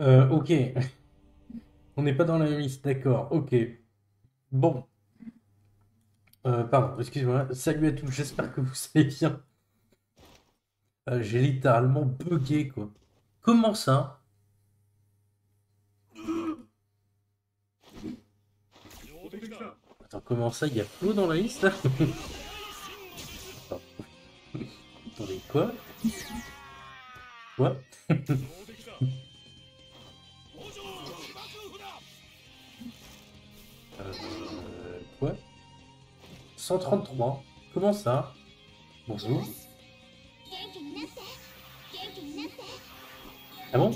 Euh, ok. On n'est pas dans la même liste, d'accord. Ok. Bon. Euh, pardon, excusez-moi. Salut à tous, j'espère que vous allez bien. Euh, j'ai littéralement bugué, quoi. Comment ça? Attends, comment ça? Il y a Flo dans la liste? Attendez, quoi? Quoi? quoi? 133. Comment ça? Bonjour. Ah bon?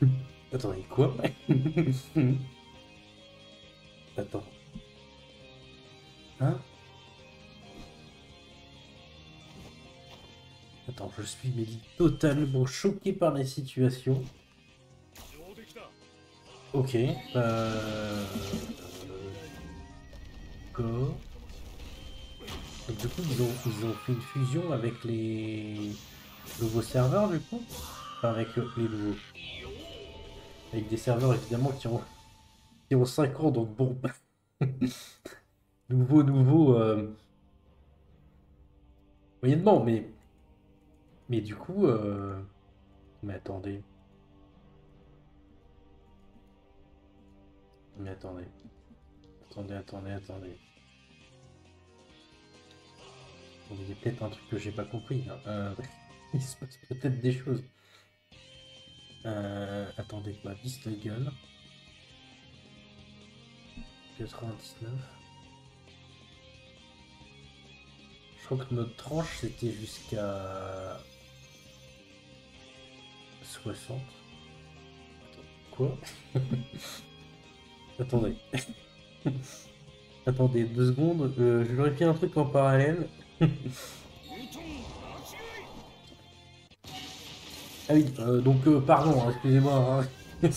Attendez, quoi? Attends. Hein? Attends, je suis totalement choqué par la situation. Ok. Euh... D'accord. Et du coup, ils ont, ils ont fait une fusion avec les nouveaux serveurs, du coup Enfin, avec euh, les nouveaux. Avec des serveurs, évidemment, qui ont, qui ont 5 ans, donc bon. nouveau, nouveau... Euh... Moyennement, mais... Mais du coup... Euh... Mais attendez. Mais attendez. Attendez, attendez, attendez. Il y a peut-être un truc que j'ai pas compris. Euh, il se passe peut-être des choses. Euh, attendez, quoi gueule. 99. Je crois que notre tranche c'était jusqu'à 60. Quoi? Attendez. Attendez deux secondes. Euh, je vérifie un truc en parallèle. ah oui, euh, donc euh, pardon, hein, excusez-moi. Hein.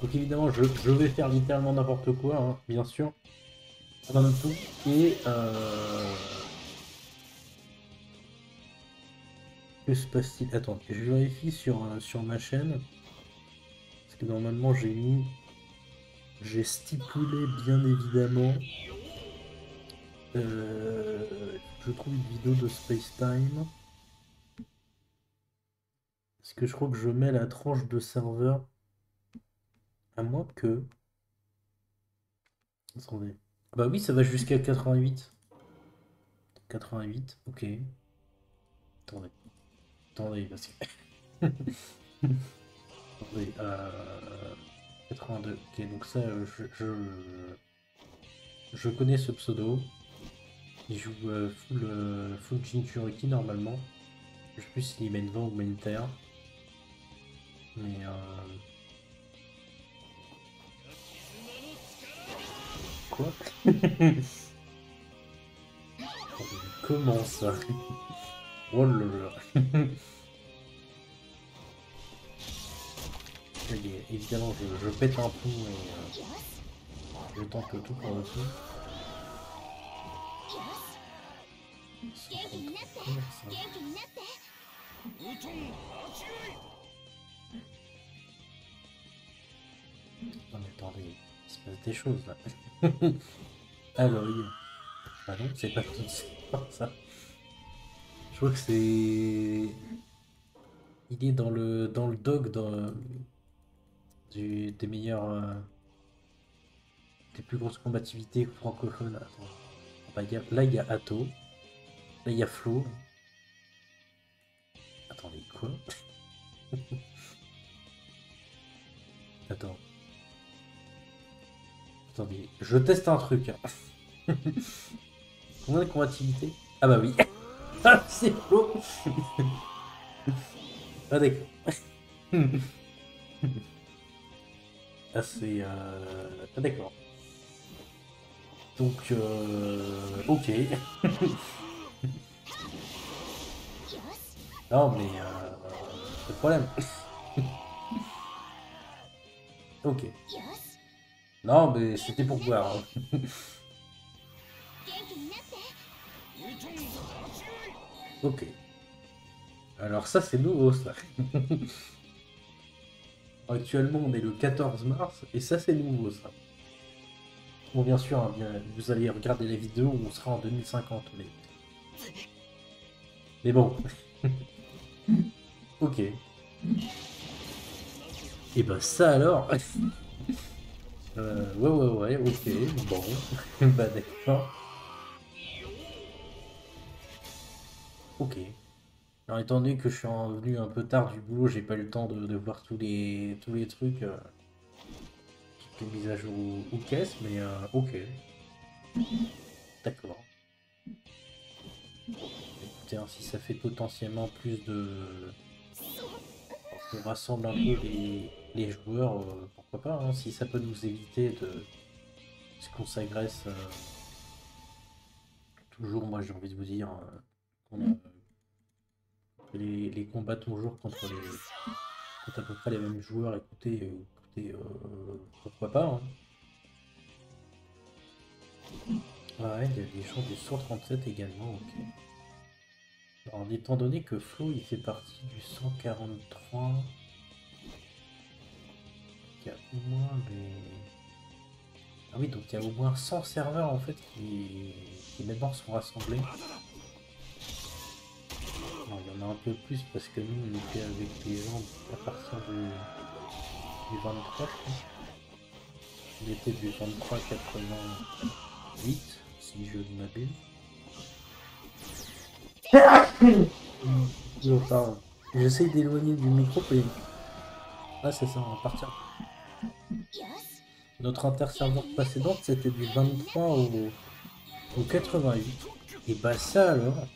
Donc évidemment, je, vais faire littéralement n'importe quoi, hein, bien sûr. Et... Que se passe-t-il? Attends, je vérifie sur, sur ma chaîne. Parce normalement j'ai mis... J'ai stipulé bien évidemment euh, je trouve une vidéo de Space Time. Est-ce que je crois que je mets la tranche de serveur à moins que. Attendez. Bah oui, ça va jusqu'à 88. 88, ok. Attendez. Attendez, parce que. Attendez, euh... 82. Ok, donc ça, je, je, je connais ce pseudo. Il joue euh, full, euh, full normalement. Je sais plus s'il met une vent humanitaire. Mais euh... Quoi? Comment ça? Oh là là Évidemment, je, pète un coup et euh, je tente le tout pour le tout. Non mais attendez, il se passe des choses là. Alors. Ah non, c'est pas tout ça. Je crois que c'est... Il est dans le, dans le dog dans... Du, des meilleurs... Euh... des plus grosses combativité francophones. Attends. Bah. Là, il y a Atto. Là, il y a Flo. Attendez, quoi? Attends. Attendez, je teste un truc. Combien de combativité Ah bah oui. Ah, c'est faux Ah d'accord. C'est... Euh... Ah d'accord. Donc, euh... ok. Non, mais... Euh, pas de problème. ok. Non, mais c'était pour voir. Hein. ok. Alors ça, c'est nouveau, ça. Actuellement, on est le 14 mars, et ça, c'est nouveau, ça. Bon, bien sûr, hein, vous allez regarder la vidéo où on sera en 2050, mais... Mais bon. ok. Et bah ça alors euh, Ouais, ouais, ouais, ok, bon. bah d'accord. Ok. Alors, étant donné que je suis venu un peu tard du boulot, j'ai pas eu le temps de, voir tous les, tous les trucs, euh, toutes les mises à jour ou, caisses, mais euh, ok. D'accord. Écoutez, si ça fait potentiellement plus de... On rassemble un peu les, joueurs, euh, pourquoi pas, hein, si ça peut nous éviter de ce qu'on s'agresse. toujours, moi j'ai envie de vous dire, qu'on les, les, combats toujours contre les contre à peu près les mêmes joueurs, écoutez, euh, écoutez euh, pourquoi pas. Hein. Ouais, il y a des gens du 137 également, ok. Alors, étant donné que Flo il fait partie du 143, il y a au moins. Ah oui, donc il y a au moins 100 serveurs en fait qui, qui maintenant sont rassemblés il y en a un peu plus parce que nous, on était avec les gens à partir du, 23, je crois. Il était du 23 88, si je ne m'abuse. J'essaye d'éloigner du micro, mais... Ah, c'est ça, on va partir. Notre interserveur précédente, c'était du 23 au, au 88. Et bah ça alors,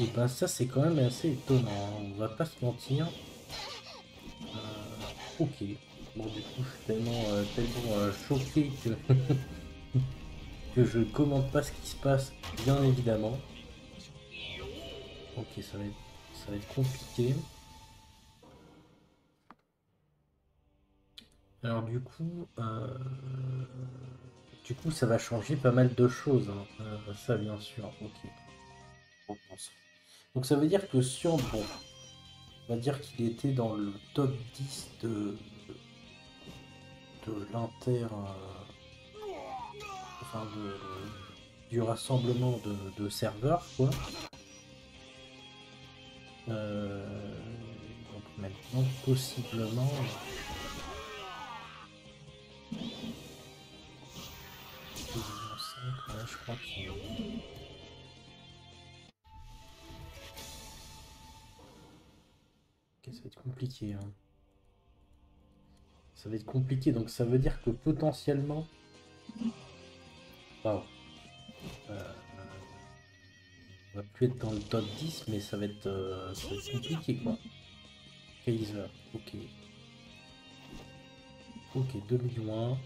et ben ça c'est quand même assez étonnant, hein. on va pas se mentir. Euh, ok. Bon du coup je suis tellement, euh, tellement euh, choqué que, que je commente pas ce qui se passe, bien évidemment. Ok ça va être, ça va être compliqué. Alors du coup, du coup ça va changer pas mal de choses, hein. ça bien sûr, ok. Donc ça veut dire que sur bon, on va dire qu'il était dans le top 10 de, de l'inter. Euh, enfin de, du rassemblement de, serveurs quoi. Euh, donc maintenant possiblement. qu'il compliqué. Hein. Ça va être compliqué, donc ça veut dire que potentiellement... Euh, on va plus être dans le top 10, mais ça va être, euh, compliqué quoi. Kaiser, ok. Ok, 2 millions 1.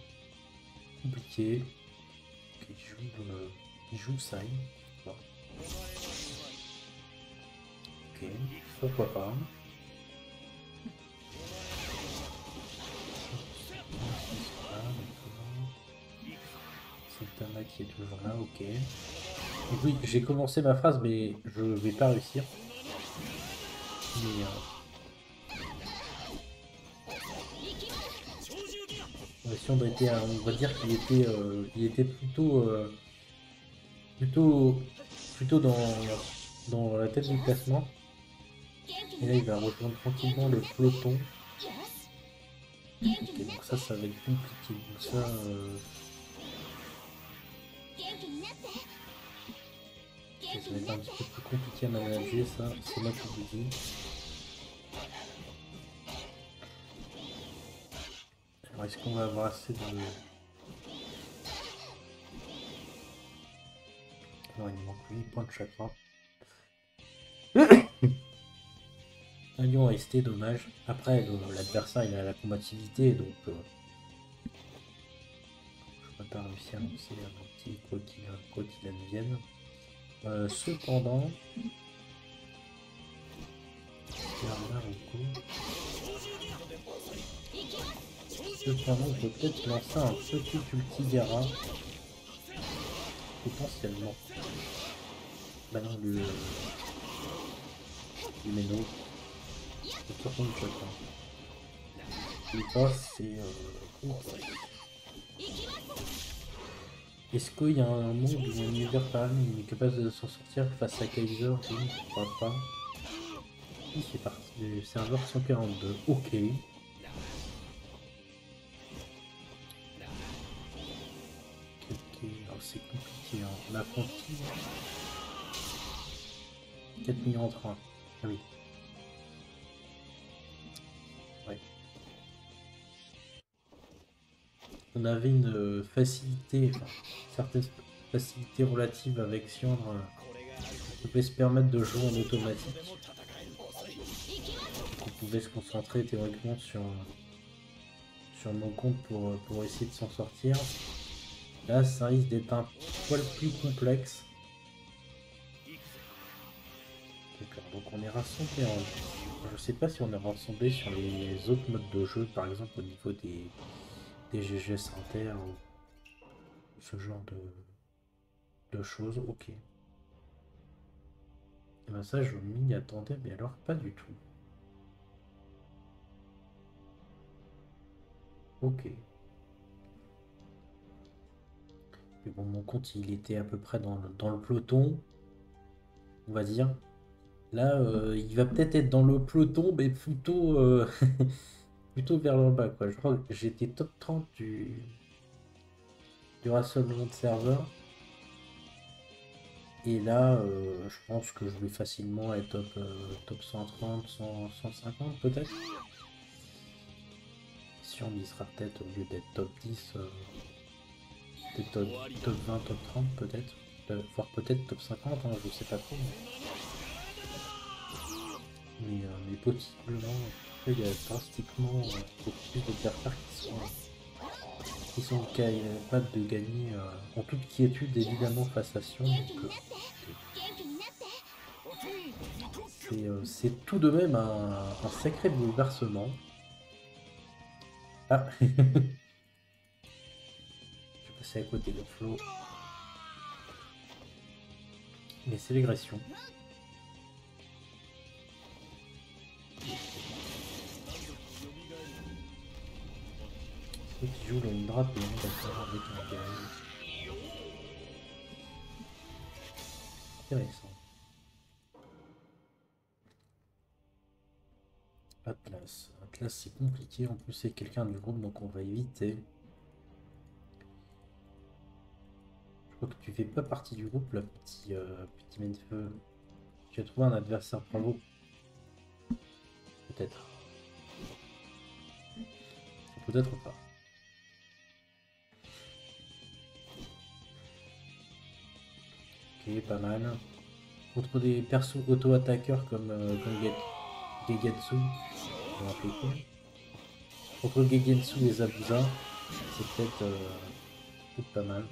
Compliqué. Ok, joue, euh, joue Sign. Ok, pourquoi pas. Qui est toujours là, ok. oui, j'ai commencé ma phrase, mais je vais pas réussir. Mais, euh... si on, va dire qu'il était, euh, il était plutôt, euh, plutôt, plutôt dans, dans la tête du classement. Et là, il va rejoindre tranquillement le peloton. donc ça, ça va être compliqué. Donc ça, euh, ça va être un petit peu plus compliqué à manager, ça, c'est moi qui vous dis. Alors, est-ce qu'on va avoir assez de... Non, il manque 8 points de chakra. un lion resté, dommage. Après, l'adversaire, il a la combativité, donc... Euh, je ne pas réussir à lancer un petit quoi qu'il advienne. Euh, cependant, cependant, on peut peut-être lancer un petit Ultigara potentiellement. Bah non, le, du méno. C'est surtout. Hein. Il passe, c'est... Euh, Est-ce qu'il y a un monde où un univers est capable de s'en sortir face à Kaiser Je ne crois pas. C'est parti. Serveur 142. Ok. c'est compliqué. Hein. L'apprenti. 4 millions en train. Ah oui. On avait une euh, facilité, enfin, certaines facilités relatives avec Siandre. Euh, on pouvait se permettre de jouer en automatique. on pouvait se concentrer théoriquement sur, sur nos comptes pour, pour essayer de s'en sortir. Là, ça risque d'être un poil plus complexe. D'accord, donc on est rassemblé en... Je sais pas si on est rassemblé sur les autres modes de jeu, par exemple au niveau des, des GGS inter ou ce genre de, choses. Ok. Et ben ça, je m'y attendais, mais alors pas du tout. Ok. Mais bon, mon compte, il était à peu près dans le, peloton, on va dire. Là, euh, il va peut-être être dans le peloton, mais plutôt, euh, plutôt vers le bas. Quoi. Je crois que j'étais top 30 du, du rassemblement de serveurs. Et là, euh, je pense que je vais facilement être top, top 130, 150 peut-être. Si on y sera peut-être au lieu d'être top 10 top, 20, top 30 peut-être. Euh, voire peut-être top 50, hein, je sais pas trop. Mais, euh, mais possiblement, il y a drastiquement euh, beaucoup plus de caractères qui sont, qui sont capables de gagner en toute quiétude évidemment face à Sion. c'est tout de même un, sacré bouleversement. Ah c'est à côté de Flo. Mais c'est l'égression. Qui jouent une drape d'accord avec un. Intéressant. Atlas. Atlas c'est compliqué, en plus c'est quelqu'un du groupe donc on va éviter. que tu fais pas partie du groupe, là, petit, euh, petit feu. Tu as trouvé un adversaire bravo. Peut-être. Peut-être pas. Ok, pas mal. Contre des persos auto-attaqueurs comme, euh, Gegetsu, Contre Gegetsu et Zabuza, c'est peut-être euh, pas mal.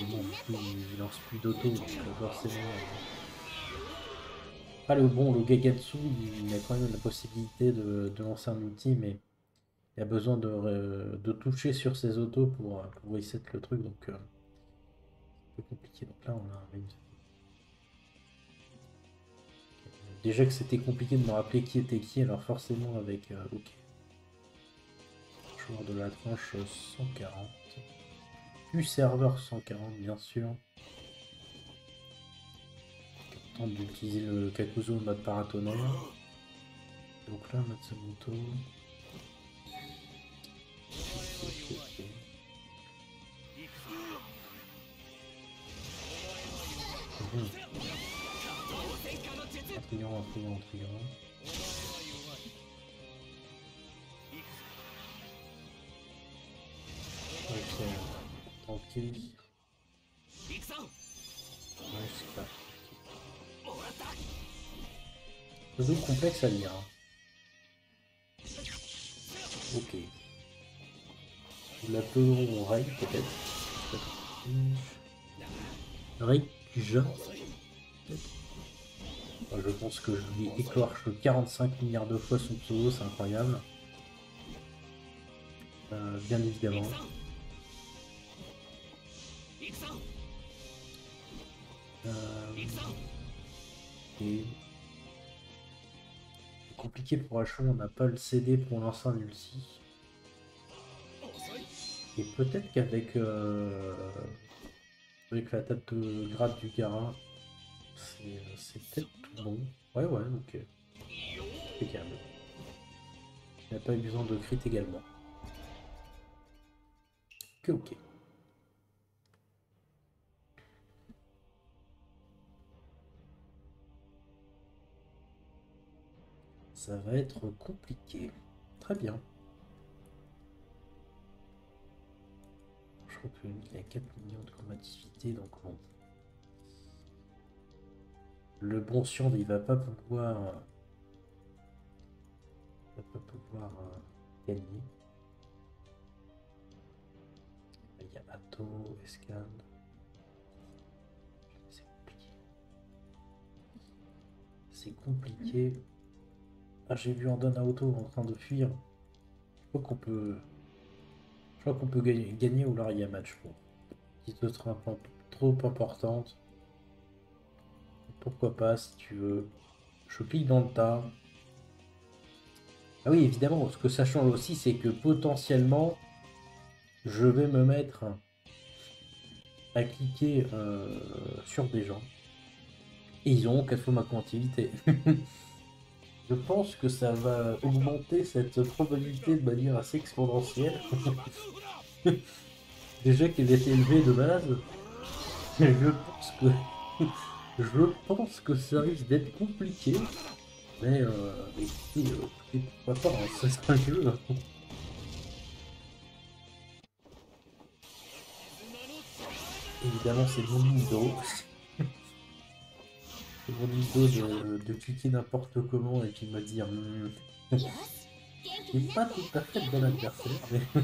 il lance plus d'auto, donc forcément. Pas le bon, le Gegetsu, il a quand même la possibilité de, lancer un outil, mais il a besoin de, de toucher sur ses autos pour, pour reset le truc, donc euh, c'est un peu compliqué. Donc là, on a. Déjà que c'était compliqué de me rappeler qui était qui, alors forcément avec euh, ok. Joueur de la tranche 140 plus serveur 140 bien sûr. Tente d'utiliser le Kakuzu en mode paratonnerre. Donc là, Matsumoto. Intriguant, intriguant, intriguant. Ok. Ok. Ouais, c'est pas. Puzzle complexe à lire. Ok. Nous l'appellerons Ray peut-être. Ray Ja. Je pense que je lui éclorche 45 milliards de fois son pseudo, c'est incroyable. Euh, bien évidemment. Euh, et compliqué pour Achon, on n'a pas le CD pour lancer un ulti. Et peut-être qu'avec euh, avec la table de grade du Gara, c'est peut-être tout bon. Ouais, ouais, ok. Impeccable. Il n'a pas eu besoin de crit également. Que ok. Ça va être compliqué. Très bien. Crois qu'il a 4 millions de combativité, donc bon. Le bon Sion, il va pas pouvoir... Il va pas pouvoir euh, gagner. Il y a Atto, Escan. C'est compliqué. C'est compliqué. Ah, j'ai vu Andon Auto en train de fuir. Je crois qu'on peut. Je crois qu'on peut gagner, ou là il y a match. Petite trop, trop importante. Pourquoi pas si tu veux. Je clique dans le tas. Ah oui, évidemment, ce que ça change aussi, c'est que potentiellement, je vais me mettre à cliquer euh, sur des gens. Et ils ont qu'à faire ma quantité. Je pense que ça va augmenter cette probabilité de manière assez exponentielle. Déjà qu'elle est élevée de base. Je pense que. Je pense que ça risque d'être compliqué. Mais euh, écoutez, euh, pourquoi pas, hein, c'est un jeu. Évidemment, c'est mon Nintendo mon de, de, cliquer n'importe comment et puis me dire c'est pas tout à fait bon adversaire, mais, mais,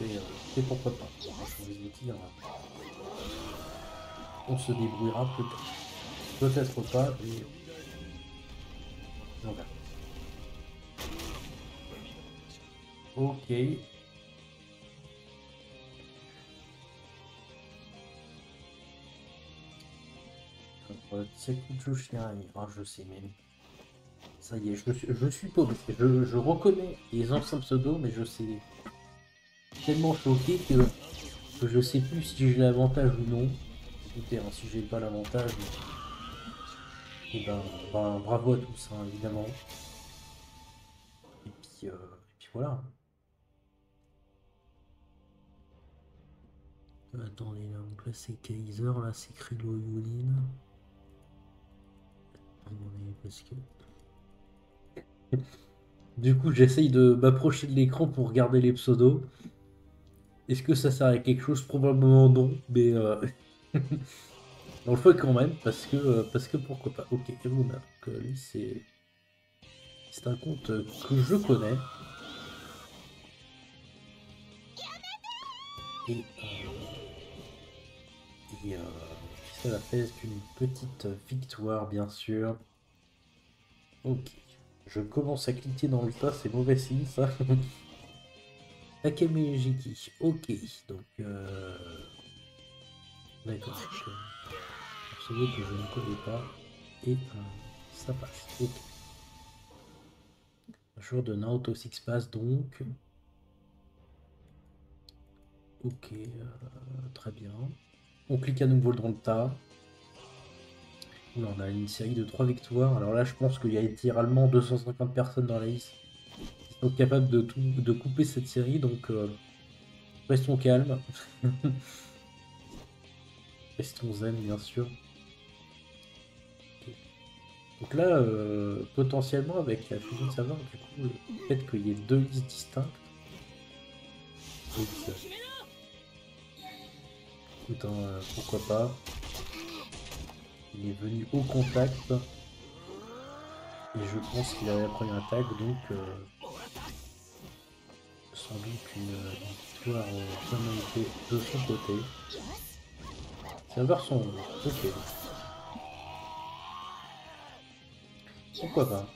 mais, euh, pourquoi pas. De dire, on se débrouillera peut-être. Peut-être pas, mais on verra. Ok. Ah, je sais même. Ça y est, je, je suis pauvre. Je, je reconnais les anciens pseudos, mais je sais tellement choqué que, que je sais plus si j'ai l'avantage ou non. Écoutez, hein, si j'ai pas l'avantage, eh ben, ben, bravo à tous, hein, évidemment. Et puis, euh, et puis voilà. Attendez, là, donc là c'est Kaiser, là c'est Krilo Yulin du coup, j'essaye de m'approcher de l'écran pour regarder les pseudos. Est-ce que ça sert à quelque chose? Probablement non, mais euh... on le fait quand même parce que euh, parce que pourquoi pas. Ok, donc euh, lui c'est c'est un compte que je connais. Euh, et la fait une petite victoire, bien sûr. Ok. Je commence à cliquer dans le tas, c'est mauvais signe, ça. Akame Jiki. Ok. Donc, euh... D'accord. Un que je ne connais pas. Et euh, ça passe. Ok. Jour de Naoto Six passe donc. Ok. Euh, très bien. On clique à nouveau dans le tas. on a une série de 3 victoires. Alors là, je pense qu'il y a littéralement 250 personnes dans la liste qui sont capables de, couper cette série. Donc, euh, restons calmes. restons zen, bien sûr. Donc là, euh, potentiellement, avec la fusion de savoir, du coup, le fait qu'il y ait deux listes distinctes, écoute, hein, pourquoi pas. Il est venu au contact. Et je pense qu'il a la première attaque, donc euh, sans doute une, victoire euh, de son côté. C'est un son. Ok. Pourquoi pas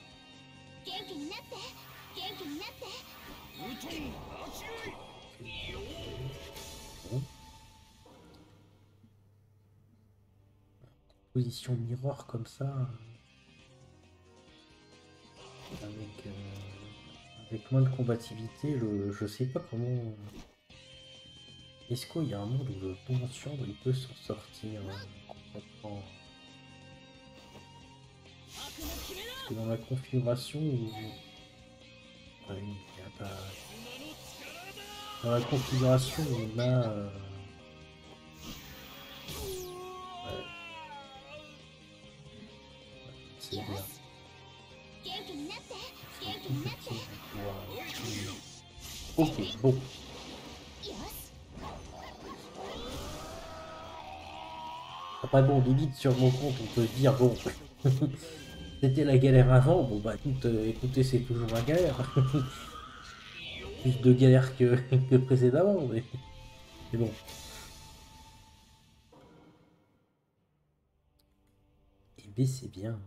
composition mirror comme ça. Avec, euh, avec moins de combativité, je sais pas comment. Est-ce qu'il y a un monde où le bon il peut s'en sortir hein, dans la configuration. Dans la configuration on a... Euh... Bien. Ok, bon. Après bon, sur mon compte, on peut dire bon, c'était la galère avant, bon bah écoute, euh, écoutez, c'est toujours la galère. Plus de galère que, que précédemment, mais, mais bon. Et eh B c'est bien.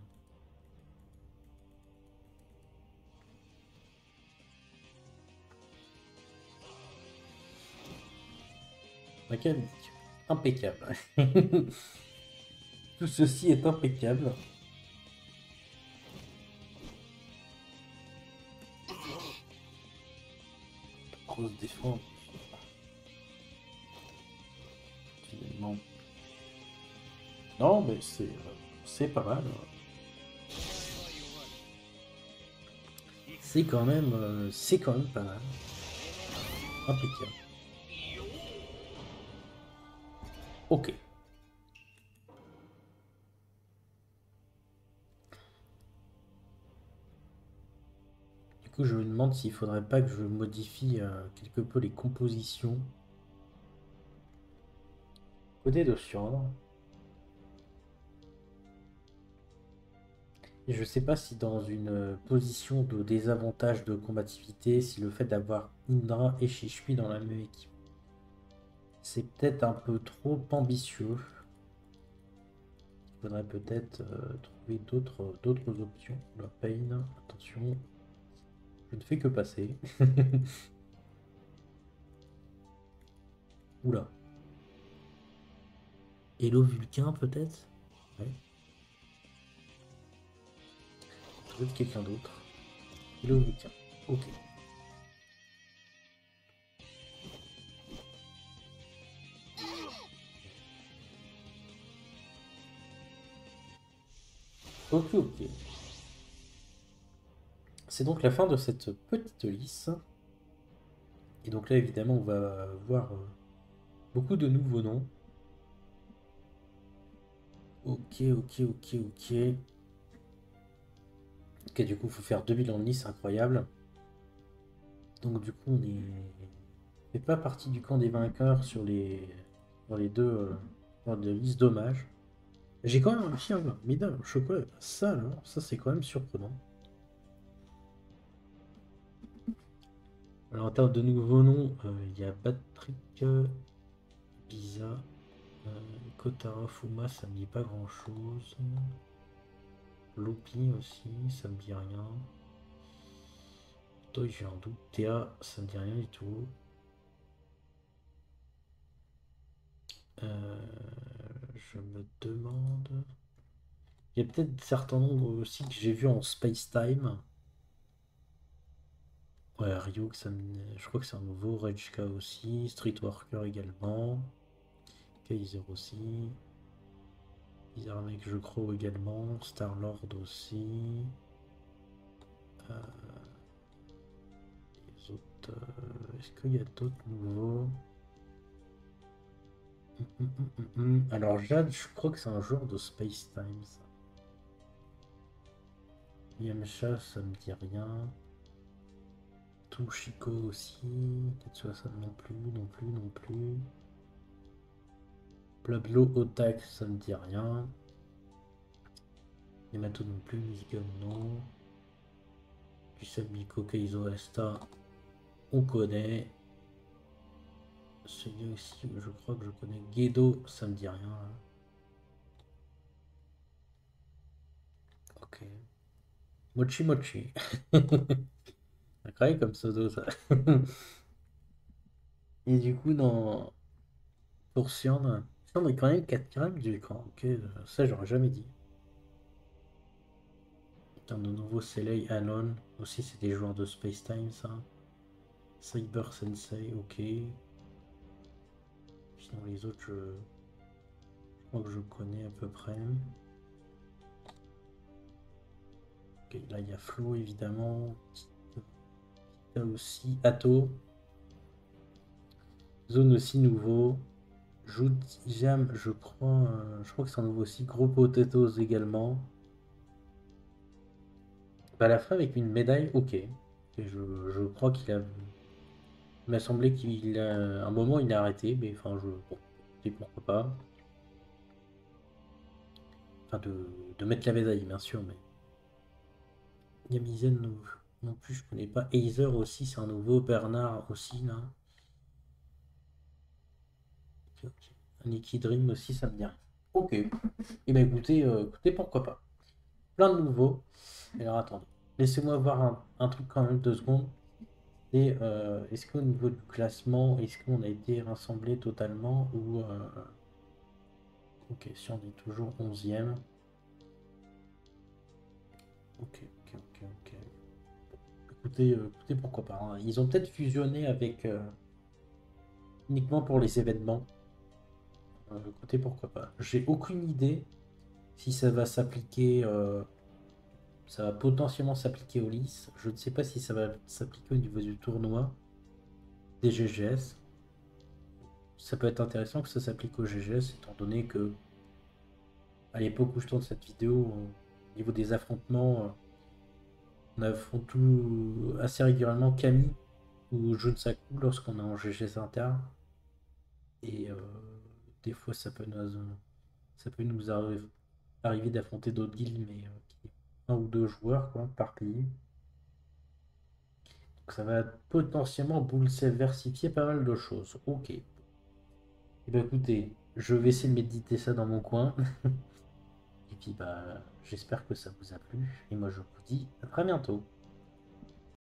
Impeccable. Tout ceci est impeccable. Grosse défense. Finalement. Non, mais c'est c'est pas mal. C'est quand même euh, c'est quand même pas mal. Impeccable. Ok. Du coup, je me demande s'il faudrait pas que je modifie euh, quelque peu les compositions. Côté de cyanure. Et je sais pas si dans une position de désavantage de combativité, si le fait d'avoir Indra et Shishui dans la même équipe c'est peut-être un peu trop ambitieux. Il faudrait peut-être euh, trouver d'autres d'autres options. La pain, attention, je ne fais que passer. Oula. Hello Vulcain peut-être? Ouais. Peut-être quelqu'un d'autre. Hello Vulcain. Ok. Ok, ok. C'est donc la fin de cette petite liste. Et donc là, évidemment, on va voir euh, beaucoup de nouveaux noms. Ok, ok, ok, ok. Ok, du coup, il faut faire 2000 en liste, incroyable. Donc du coup, on n'est pas parti du camp des vainqueurs sur les, sur les deux euh, listes dommages. J'ai quand même réussi à avoir au chocolat. Ça, là, ça c'est quand même surprenant. Alors en termes de nouveaux noms, euh, il y a Patrick, Biza, euh, Kotara, Fuma, ça me dit pas grand chose. Lopi aussi, ça me dit rien. Toi j'ai un doute. Théa, ça me dit rien du tout. Euh, je me demande. Il y a peut-être certains nombres aussi que j'ai vu en Space Time. Ouais, Ryuk, ça je crois que c'est un nouveau. Rejka aussi. Streetworker également. Kaiser aussi. Bizarre je crois également. Star-Lord aussi. Euh, les autres. Euh, est-ce qu'il y a d'autres nouveaux? Alors Jade, je crois que c'est un genre de Space Time ça. Yamcha, ça me dit rien. Tushiko aussi. Tetsuya ça non plus, non plus, non plus. Pablo Otak, ça me dit rien. Yamato non plus, Mizigan non. Miko Keizo Asta, on connaît. Celui aussi, je crois que je connais. Guedo, ça me dit rien. Ok. Mochi Mochi. Incroyable comme pseudo ça. Et du coup, dans. Pour Sion, On est quand même 4 grammes du camp. Ok, ça j'aurais jamais dit. Putain, de nouveau Selei, Anon. Aussi, c'est des joueurs de Space Time, ça. Cyber Sensei, ok. Sinon, les autres, je, je crois que je connais à peu près. Là, il y a Flo, évidemment. Là aussi, Atto. Zone aussi nouveau. Jout Jam, je crois, euh, je crois que c'est un nouveau aussi. Gros Potatoes également. Bah, la fin avec une médaille, ok. Je, je crois qu'il a. Il m'a semblé qu'il a. Un moment, il a arrêté, mais enfin, je. Bon, pourquoi pas. Enfin, de, de mettre la médaille, bien sûr, mais. Yamizen non, plus, je connais pas. Aether aussi, c'est un nouveau. Bernard aussi, là. Ok, ok. Nicky Dream aussi, ça me dit. Ok. Et eh ben écoutez, euh, écoutez, pourquoi pas. Plein de nouveaux. Alors attendez. Laissez-moi voir un, un truc quand même deux secondes. Euh, est-ce qu'au niveau du classement, est-ce qu'on a été rassemblé totalement ou euh, Ok, si on est toujours 11e. Ok, ok, ok, ok. Écoutez, euh, écoutez pourquoi pas. hein. Ils ont peut-être fusionné avec uniquement pour les événements. Écoutez pourquoi pas. J'ai aucune idée si ça va s'appliquer. Euh, ça va potentiellement s'appliquer au lice. Je ne sais pas si ça va s'appliquer au niveau du tournoi des GGS. Ça peut être intéressant que ça s'applique au GGS, étant donné que à l'époque où je tourne cette vidéo, au niveau des affrontements, euh, on affronte tout assez régulièrement Camille ou Junsaku lorsqu'on est en GGS inter. Et euh, des fois, ça peut nous, ça peut nous arri- arriver d'affronter d'autres guildes, mais euh, ou deux joueurs quoi, par pays. Donc ça va potentiellement bouleversifier pas mal de choses. Ok. Eh bien, écoutez, je vais essayer de méditer ça dans mon coin. Et puis, bah, j'espère que ça vous a plu. Et moi, je vous dis à très bientôt.